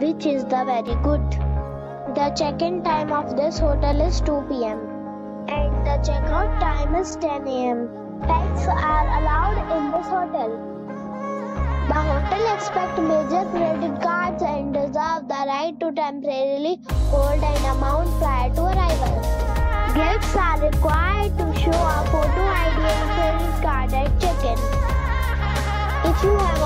which is the very good. The check-in time of this hotel is 2 p.m. and the check-out time is 10 a.m. Pets are allowed in this hotel. The hotel accepts major credit cards and reserves the right to temporarily hold an amount prior to arrival. Guests are required to show a photo ID and credit card at check-in. If you have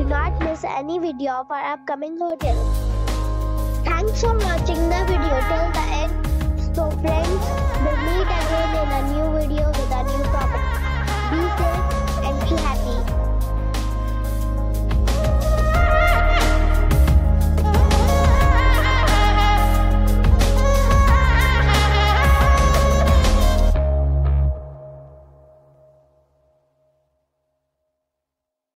any video of our upcoming hotel. Thanks for watching the video till the end. So friends,